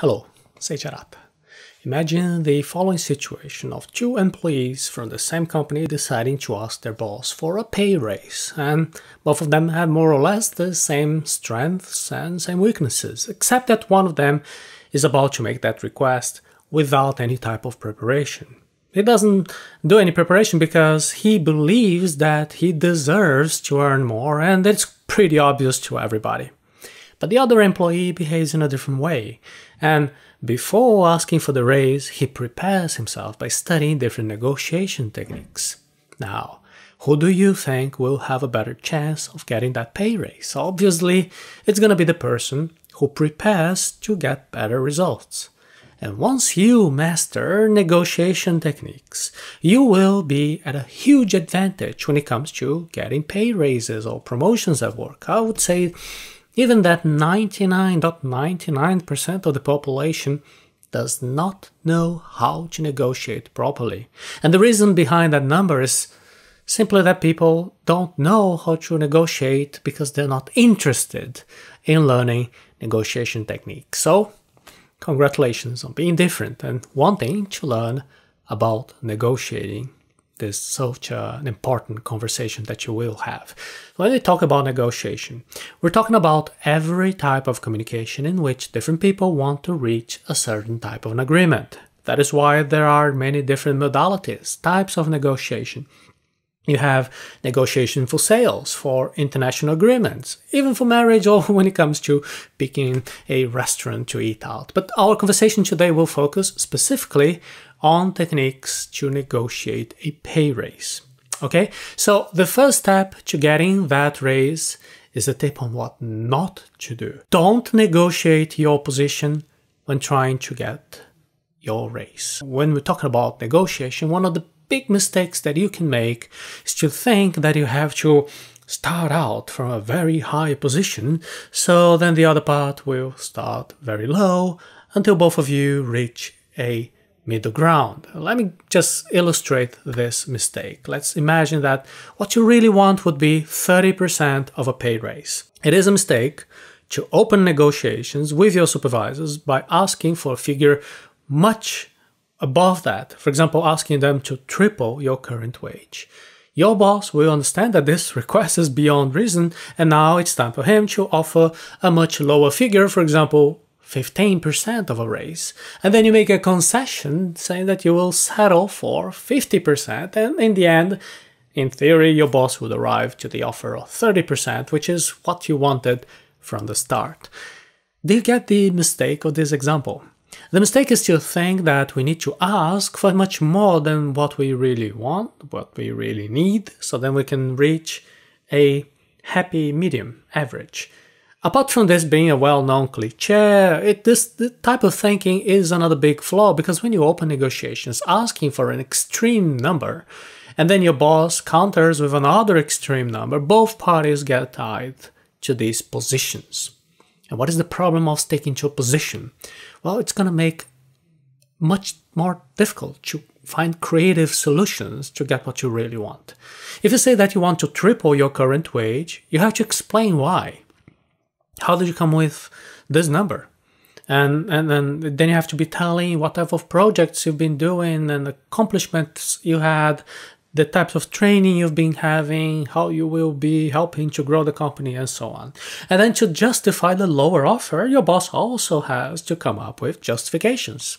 Hello, Seiiti Arata. Imagine the following situation of two employees from the same company deciding to ask their boss for a pay raise, and both of them have more or less the same strengths and same weaknesses, except that one of them is about to make that request without any type of preparation. He doesn't do any preparation because he believes that he deserves to earn more, and it's pretty obvious to everybody. But the other employee behaves in a different way, and before asking for the raise, he prepares himself by studying different negotiation techniques. Now, who do you think will have a better chance of getting that pay raise? Obviously, it's gonna be the person who prepares to get better results. And once you master negotiation techniques, you will be at a huge advantage when it comes to getting pay raises or promotions at work. I would say even that 99.99% of the population does not know how to negotiate properly. And the reason behind that number is simply that people don't know how to negotiate because they're not interested in learning negotiation techniques. So, congratulations on being different and wanting to learn about negotiating this such an important conversation that you will have. When we talk about negotiation, we're talking about every type of communication in which different people want to reach a certain type of an agreement. That is why there are many different modalities, types of negotiation. You have negotiation for sales, for international agreements, even for marriage or when it comes to picking a restaurant to eat out. But our conversation today will focus specifically on techniques to negotiate a pay raise. Okay, so the first step to getting that raise is a tip on what not to do. Don't negotiate your position when trying to get your raise. When we're talking about negotiation, one of the big mistakes that you can make is to think that you have to start out from a very high position, so then the other part will start very low until both of you reach a middle ground. Let me just illustrate this mistake. Let's imagine that what you really want would be 30% of a pay raise. It is a mistake to open negotiations with your supervisors by asking for a figure much above that. For example, asking them to triple your current wage. Your boss will understand that this request is beyond reason and now it's time for him to offer a much lower figure, for example, 15% of a raise, and then you make a concession saying that you will settle for 50%, and in the end, in theory, your boss would arrive to the offer of 30%, which is what you wanted from the start. Do you get the mistake of this example? The mistake is to think that we need to ask for much more than what we really want, what we really need, so then we can reach a happy medium average. Apart from this being a well-known cliche, it, this, type of thinking is another big flaw because when you open negotiations asking for an extreme number, and then your boss counters with another extreme number, both parties get tied to these positions. And what is the problem of sticking to a position? Well, it's going to make much more difficult to find creative solutions to get what you really want. If you say that you want to triple your current wage, you have to explain why how did you come with this number? And, and then, then you have to be telling what type of projects you've been doing and accomplishments you had, the types of training you've been having, how you will be helping to grow the company, and so on. And then to justify the lower offer, your boss also has to come up with justifications.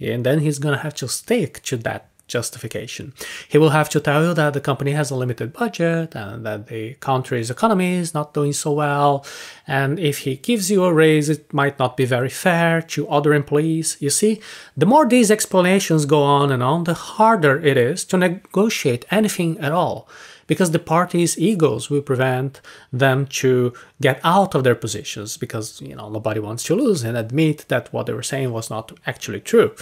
And then he's going to have to stick to that justification. He will have to tell you that the company has a limited budget and that the country's economy is not doing so well. And if he gives you a raise, it might not be very fair to other employees. You see, the more these explanations go on and on, the harder it is to negotiate anything at all because the parties' egos will prevent them to get out of their positions because you know nobody wants to lose and admit that what they were saying was not actually true.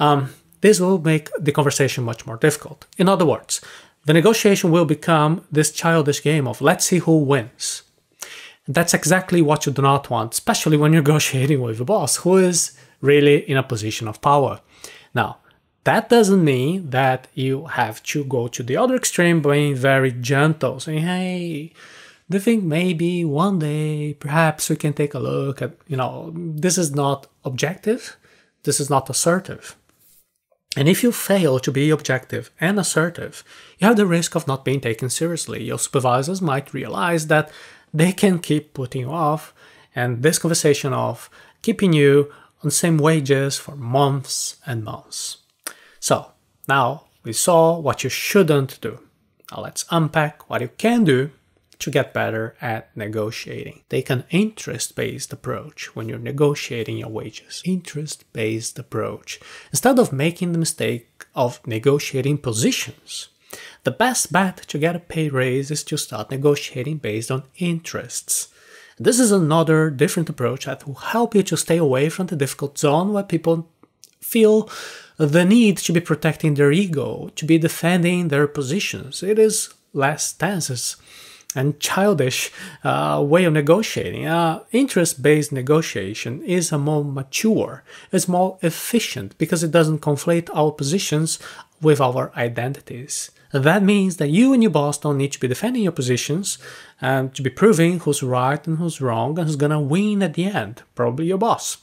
Um, this will make the conversation much more difficult. In other words, the negotiation will become this childish game of let's see who wins. That's exactly what you do not want, especially when you're negotiating with a boss who is really in a position of power. Now, that doesn't mean that you have to go to the other extreme being very gentle, saying, hey, they think maybe one day perhaps we can take a look at, you know, this is not objective, this is not assertive. And if you fail to be objective and assertive, you have the risk of not being taken seriously. Your supervisors might realize that they can keep putting you off, and this conversation of keeping you on same wages for months and months. So, now we saw what you shouldn't do. Now let's unpack what you can do to get better at negotiating. Take an interest based approach when you're negotiating your wages. Interest based approach. Instead of making the mistake of negotiating positions, the best bet to get a pay raise is to start negotiating based on interests. This is another different approach that will help you to stay away from the difficult zone where people feel the need to be protecting their ego, to be defending their positions. It is less tense and childish uh, way of negotiating. Uh, interest-based negotiation is a more mature, it's more efficient because it doesn't conflate our positions with our identities. That means that you and your boss don't need to be defending your positions and to be proving who's right and who's wrong and who's gonna win at the end, probably your boss.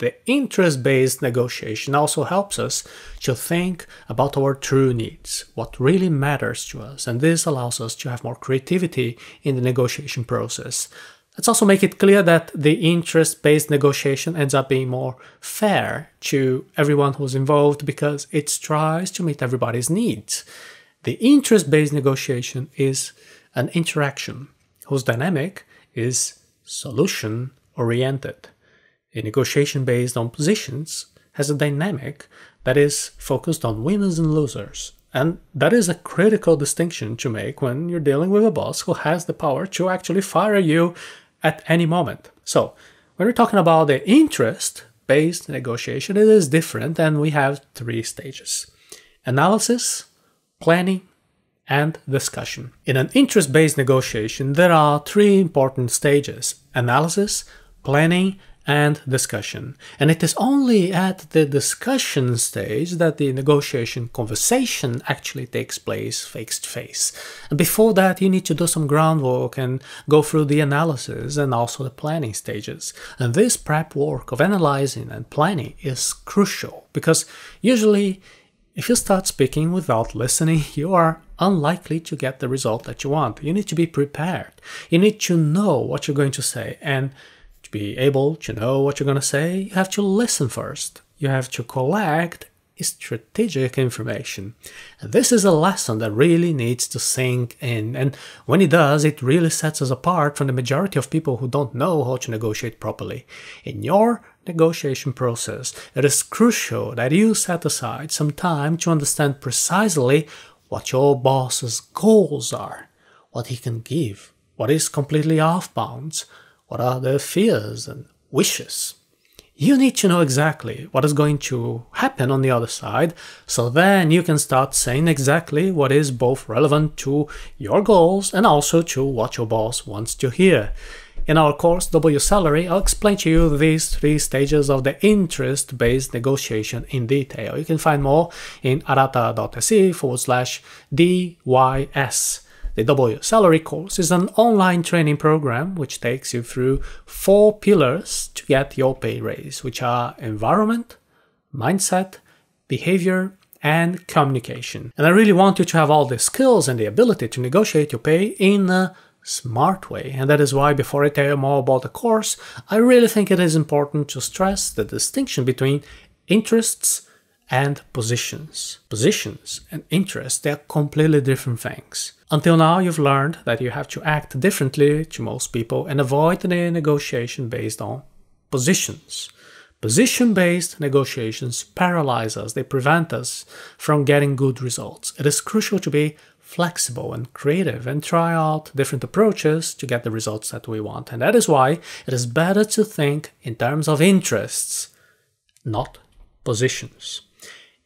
The interest based negotiation also helps us to think about our true needs, what really matters to us, and this allows us to have more creativity in the negotiation process. Let's also make it clear that the interest based negotiation ends up being more fair to everyone who's involved because it tries to meet everybody's needs. The interest based negotiation is an interaction whose dynamic is solution oriented. A negotiation based on positions has a dynamic that is focused on winners and losers. And that is a critical distinction to make when you're dealing with a boss who has the power to actually fire you at any moment. So, when we're talking about the interest based negotiation, it is different, and we have three stages analysis, planning, and discussion. In an interest based negotiation, there are three important stages analysis, planning, and discussion. And it is only at the discussion stage that the negotiation conversation actually takes place face to face. And before that, you need to do some groundwork and go through the analysis and also the planning stages. And this prep work of analyzing and planning is crucial because usually if you start speaking without listening, you are unlikely to get the result that you want. You need to be prepared. You need to know what you're going to say and to be able to know what you're going to say, you have to listen first. You have to collect strategic information. And this is a lesson that really needs to sink in, and when it does, it really sets us apart from the majority of people who don't know how to negotiate properly. In your negotiation process, it is crucial that you set aside some time to understand precisely what your boss's goals are, what he can give, what is completely off bounds, what are their fears and wishes? You need to know exactly what is going to happen on the other side, so then you can start saying exactly what is both relevant to your goals and also to what your boss wants to hear. In our course, Double Your Salary, I'll explain to you these three stages of the interest based negotiation in detail. You can find more in arata.se forward slash DYS. The Your Salary course is an online training program which takes you through four pillars to get your pay raise, which are environment, mindset, behavior, and communication. And I really want you to have all the skills and the ability to negotiate your pay in a smart way. And that is why, before I tell you more about the course, I really think it is important to stress the distinction between interests and positions. Positions and interests, they are completely different things. Until now, you've learned that you have to act differently to most people and avoid the negotiation based on positions. Position based negotiations paralyze us, they prevent us from getting good results. It is crucial to be flexible and creative and try out different approaches to get the results that we want. And that is why it is better to think in terms of interests, not positions.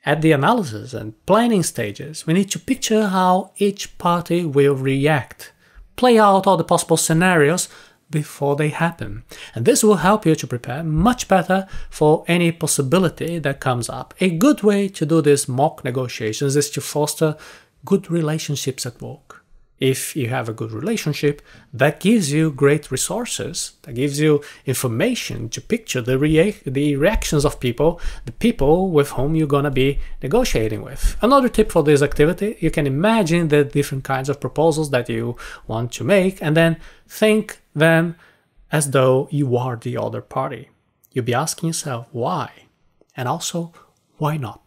At the analysis and planning stages, we need to picture how each party will react, play out all the possible scenarios before they happen. And this will help you to prepare much better for any possibility that comes up. A good way to do these mock negotiations is to foster good relationships at work. If you have a good relationship, that gives you great resources, that gives you information to picture the, rea- the reactions of people, the people with whom you're gonna be negotiating with. Another tip for this activity, you can imagine the different kinds of proposals that you want to make and then think them as though you are the other party. You'll be asking yourself why, and also why not.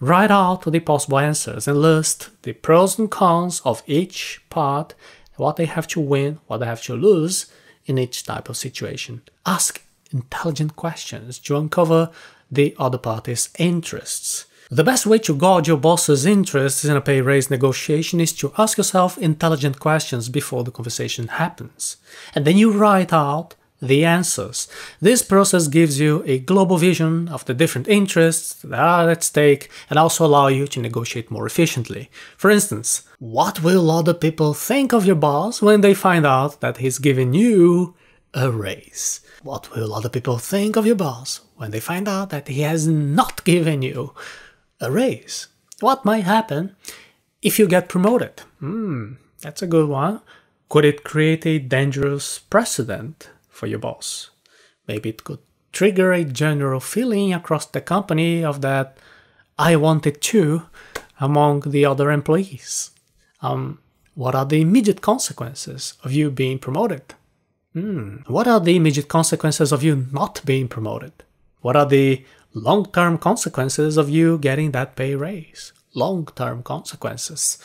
Write out the possible answers and list the pros and cons of each part, what they have to win, what they have to lose in each type of situation. Ask intelligent questions to uncover the other party's interests. The best way to gauge your boss's interests in a pay raise negotiation is to ask yourself intelligent questions before the conversation happens. And then you write out the answers. This process gives you a global vision of the different interests that are at stake and also allow you to negotiate more efficiently. For instance, what will other people think of your boss when they find out that he's giving you a raise? What will other people think of your boss when they find out that he has not given you a raise? What might happen if you get promoted? Hmm, that's a good one. Could it create a dangerous precedent for your boss. Maybe it could trigger a general feeling across the company of that I wanted to among the other employees. Um, what are the immediate consequences of you being promoted? Hmm. What are the immediate consequences of you not being promoted? What are the long term consequences of you getting that pay raise? Long term consequences.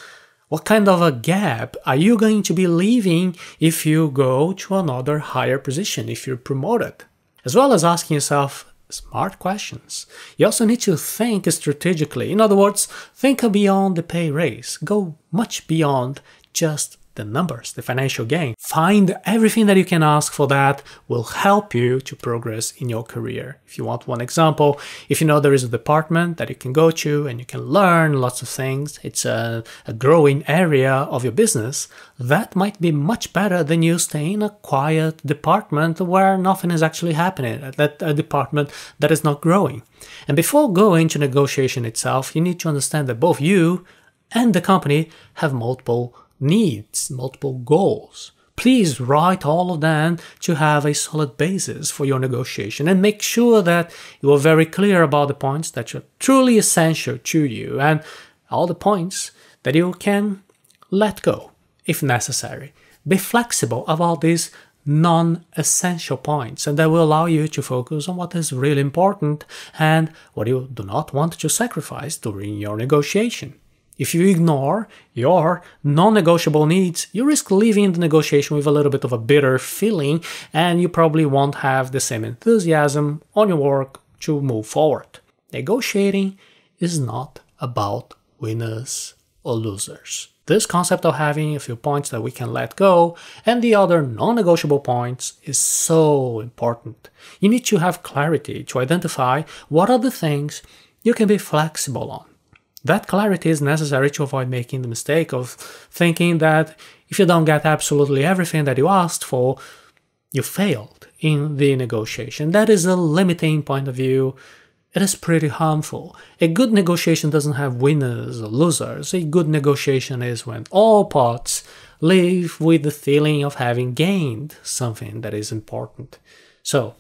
What kind of a gap are you going to be leaving if you go to another higher position, if you're promoted? As well as asking yourself smart questions. You also need to think strategically. In other words, think beyond the pay raise. Go much beyond just the numbers, the financial gain. Find everything that you can ask for that will help you to progress in your career. If you want one example, if you know there is a department that you can go to and you can learn lots of things, it's a, a growing area of your business, that might be much better than you staying in a quiet department where nothing is actually happening, that a department that is not growing. And before going to negotiation itself, you need to understand that both you and the company have multiple needs, multiple goals. Please write all of them to have a solid basis for your negotiation and make sure that you are very clear about the points that are truly essential to you and all the points that you can let go if necessary. Be flexible about these non-essential points and that will allow you to focus on what is really important and what you do not want to sacrifice during your negotiation. If you ignore your non-negotiable needs, you risk leaving the negotiation with a little bit of a bitter feeling and you probably won't have the same enthusiasm on your work to move forward. Negotiating is not about winners or losers. This concept of having a few points that we can let go and the other non-negotiable points is so important. You need to have clarity to identify what are the things you can be flexible on that clarity is necessary to avoid making the mistake of thinking that if you don't get absolutely everything that you asked for, you failed in the negotiation. That is a limiting point of view. It is pretty harmful. A good negotiation doesn't have winners or losers. A good negotiation is when all parts leave with the feeling of having gained something that is important. So,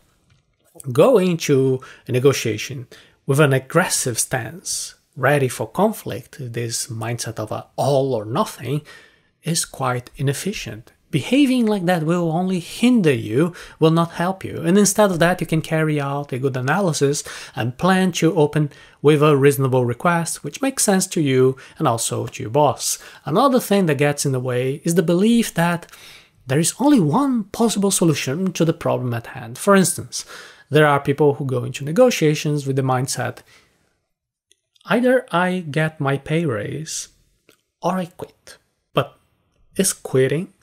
go into a negotiation with an aggressive stance ready for conflict, this mindset of all or nothing, is quite inefficient. Behaving like that will only hinder you, will not help you. And instead of that, you can carry out a good analysis and plan to open with a reasonable request, which makes sense to you and also to your boss. Another thing that gets in the way is the belief that there is only one possible solution to the problem at hand. For instance, there are people who go into negotiations with the mindset Either I get my pay raise or I quit. But is quitting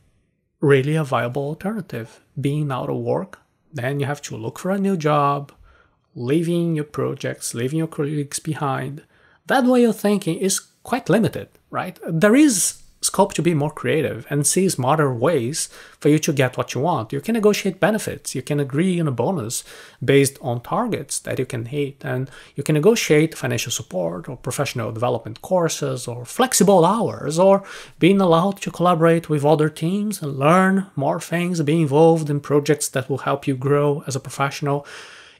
really a viable alternative? Being out of work, then you have to look for a new job, leaving your projects, leaving your colleagues behind. That way of thinking is quite limited, right? There is scope to be more creative and see smarter ways for you to get what you want. You can negotiate benefits, you can agree on a bonus based on targets that you can hit, and you can negotiate financial support or professional development courses or flexible hours or being allowed to collaborate with other teams and learn more things, be involved in projects that will help you grow as a professional.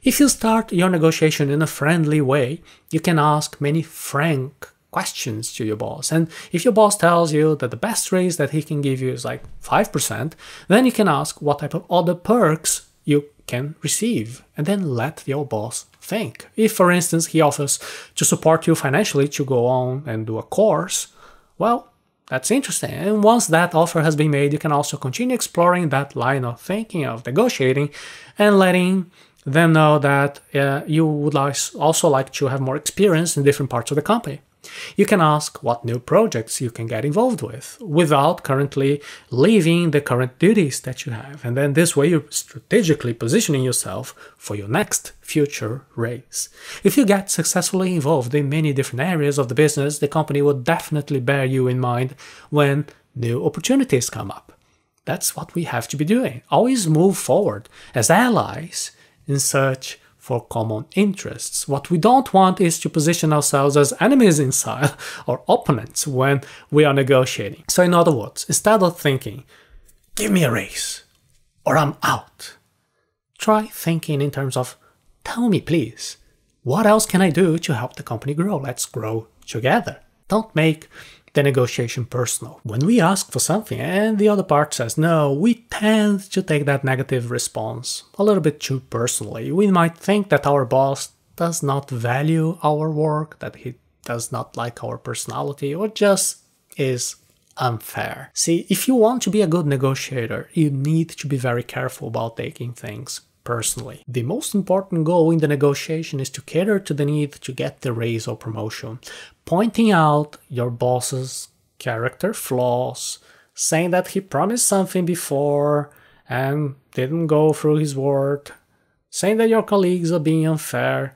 If you start your negotiation in a friendly way, you can ask many frank questions to your boss. And if your boss tells you that the best raise that he can give you is like 5%, then you can ask what type of other perks you can receive and then let your boss think. If, for instance, he offers to support you financially to go on and do a course, well, that's interesting. And once that offer has been made, you can also continue exploring that line of thinking, of negotiating, and letting them know that uh, you would also like to have more experience in different parts of the company. You can ask what new projects you can get involved with without currently leaving the current duties that you have. And then this way you're strategically positioning yourself for your next future raise. If you get successfully involved in many different areas of the business, the company will definitely bear you in mind when new opportunities come up. That's what we have to be doing. Always move forward as allies in search for common interests. What we don't want is to position ourselves as enemies in inside or opponents when we are negotiating. So, in other words, instead of thinking, give me a raise or I'm out, try thinking in terms of, tell me please, what else can I do to help the company grow? Let's grow together. Don't make the negotiation personal. When we ask for something and the other part says no, we tend to take that negative response a little bit too personally. We might think that our boss does not value our work, that he does not like our personality, or just is unfair. See, if you want to be a good negotiator, you need to be very careful about taking things personally. The most important goal in the negotiation is to cater to the need to get the raise or promotion, pointing out your boss's character flaws, saying that he promised something before and didn't go through his word, saying that your colleagues are being unfair.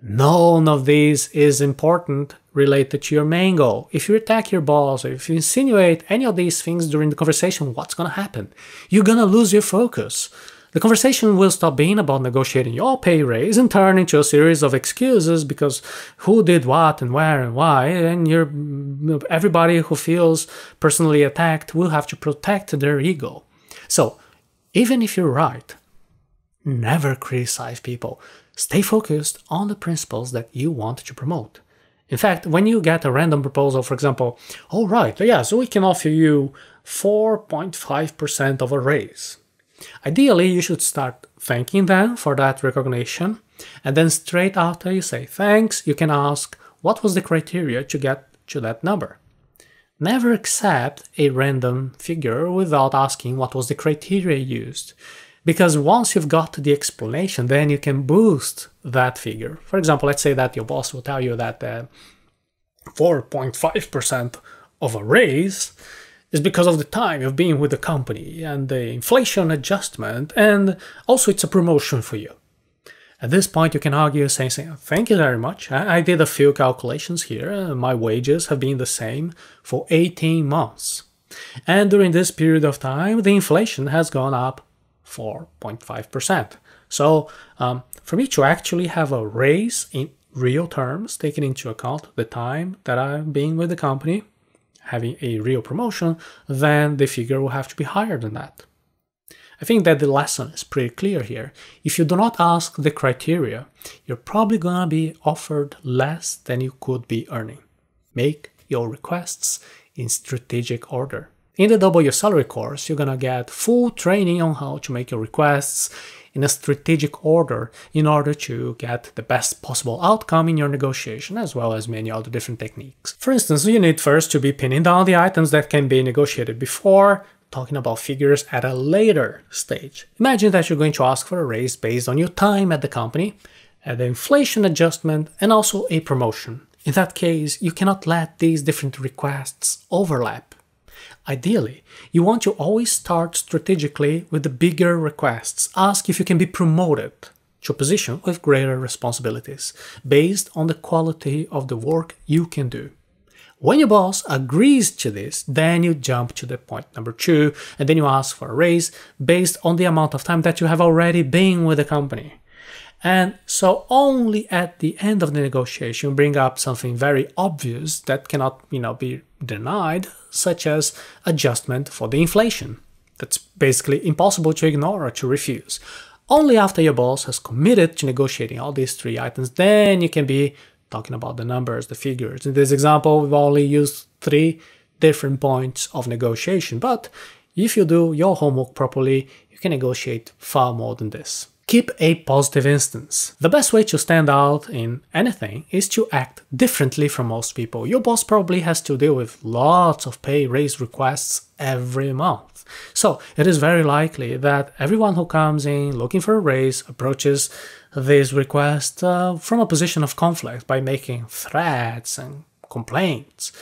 None of these is important related to your main goal. If you attack your boss or if you insinuate any of these things during the conversation, what's gonna happen? You're gonna lose your focus. The conversation will stop being about negotiating your pay raise and turn into a series of excuses because who did what and where and why, and you're, everybody who feels personally attacked will have to protect their ego. So, even if you're right, never criticize people. Stay focused on the principles that you want to promote. In fact, when you get a random proposal, for example, all right, yeah, so we can offer you 4.5% of a raise. Ideally, you should start thanking them for that recognition, and then straight after you say thanks, you can ask what was the criteria to get to that number. Never accept a random figure without asking what was the criteria used, because once you've got the explanation, then you can boost that figure. For example, let's say that your boss will tell you that 4.5% uh, of a raise is because of the time you've been with the company and the inflation adjustment, and also it's a promotion for you. At this point, you can argue saying, Thank you very much. I, did a few calculations here. My wages have been the same for 18 months. And during this period of time, the inflation has gone up 4.5%. So, um, for me to actually have a raise in real terms, taking into account the time that I've been with the company, having a real promotion, then the figure will have to be higher than that. I think that the lesson is pretty clear here. If you do not ask the criteria, you're probably gonna be offered less than you could be earning. Make your requests in strategic order. In the Double Your Salary course, you're gonna get full training on how to make your requests in a strategic order in order to get the best possible outcome in your negotiation, as well as many other different techniques. For instance, you need first to be pinning down the items that can be negotiated before, talking about figures at a later stage. Imagine that you're going to ask for a raise based on your time at the company, at the inflation adjustment, and also a promotion. In that case, you cannot let these different requests overlap. Ideally, you want to always start strategically with the bigger requests. Ask if you can be promoted to a position with greater responsibilities based on the quality of the work you can do. When your boss agrees to this, then you jump to the point number two, and then you ask for a raise based on the amount of time that you have already been with the company. And so only at the end of the negotiation bring up something very obvious that cannot, you know, be denied, such as adjustment for the inflation. That's basically impossible to ignore or to refuse. Only after your boss has committed to negotiating all these three items, then you can be talking about the numbers, the figures. In this example, we've only used three different points of negotiation, but if you do your homework properly, you can negotiate far more than this. Keep a positive instance. The best way to stand out in anything is to act differently from most people. Your boss probably has to deal with lots of pay raise requests every month. So it is very likely that everyone who comes in looking for a raise approaches this request uh, from a position of conflict by making threats and complaints.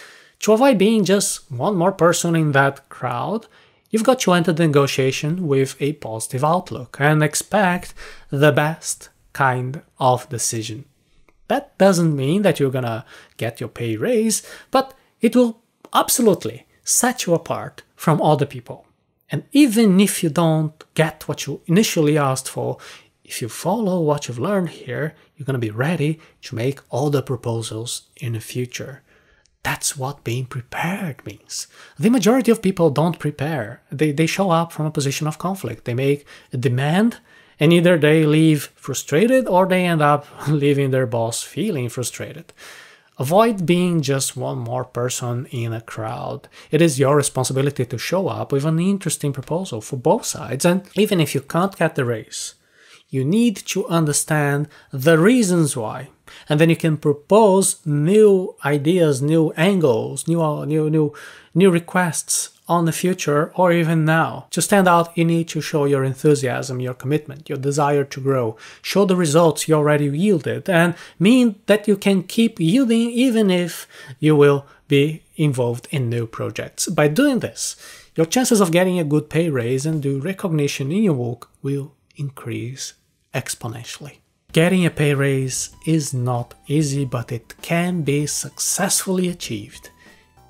To avoid being just one more person in that crowd, You've got to enter the negotiation with a positive outlook and expect the best kind of decision. That doesn't mean that you're gonna get your pay raise, but it will absolutely set you apart from other people. And even if you don't get what you initially asked for, if you follow what you've learned here, you're gonna be ready to make other proposals in the future. That's what being prepared means. The majority of people don't prepare. They, they show up from a position of conflict. They make a demand and either they leave frustrated or they end up leaving their boss feeling frustrated. Avoid being just one more person in a crowd. It is your responsibility to show up with an interesting proposal for both sides, and even if you can't get the raise, you need to understand the reasons why and then you can propose new ideas, new angles, new uh, new new new requests on the future or even now. To stand out, you need to show your enthusiasm, your commitment, your desire to grow, show the results you already yielded, and mean that you can keep yielding even if you will be involved in new projects. By doing this, your chances of getting a good pay raise and due recognition in your work will increase exponentially. Getting a pay raise is not easy, but it can be successfully achieved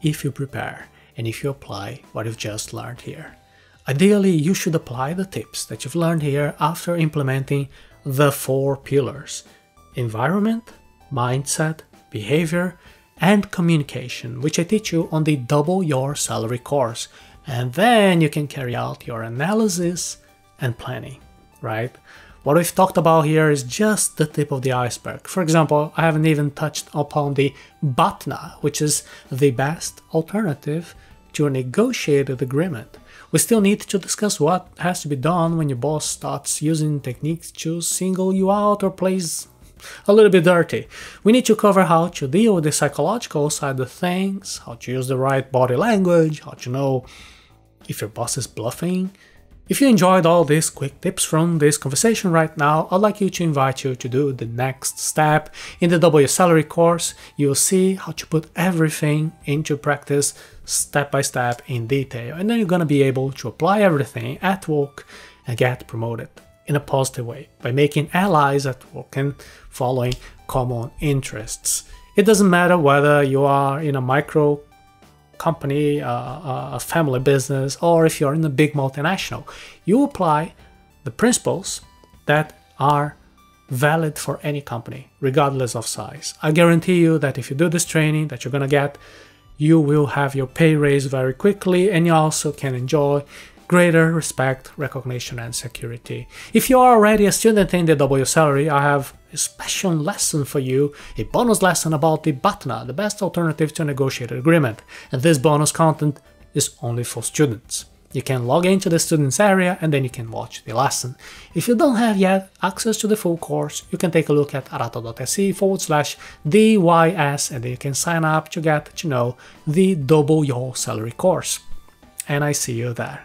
if you prepare and if you apply what you've just learned here. Ideally, you should apply the tips that you've learned here after implementing the four pillars environment, mindset, behavior, and communication, which I teach you on the Double Your Salary course. And then you can carry out your analysis and planning, right? What we've talked about here is just the tip of the iceberg. For example, I haven't even touched upon the BATNA, which is the best alternative to a negotiated agreement. We still need to discuss what has to be done when your boss starts using techniques to single you out or plays a little bit dirty. We need to cover how to deal with the psychological side of things, how to use the right body language, how to know if your boss is bluffing, if you enjoyed all these quick tips from this conversation right now, I'd like you to invite you to do the next step. In the Double Your Salary course, you'll see how to put everything into practice step by step in detail, and then you're gonna be able to apply everything at work and get promoted in a positive way by making allies at work and following common interests. It doesn't matter whether you are in a micro company, uh, a family business, or if you're in a big multinational, you apply the principles that are valid for any company, regardless of size. I guarantee you that if you do this training that you're gonna get, you will have your pay raise very quickly and you also can enjoy greater respect, recognition, and security. If you are already a student in the Your Salary, I have a special lesson for you, a bonus lesson about the BATNA, the best alternative to a negotiated agreement. And this bonus content is only for students. You can log into the students area and then you can watch the lesson. If you don't have yet access to the full course, you can take a look at arata.se forward slash DYS and then you can sign up to get to know the Double Your Salary course. And I see you there.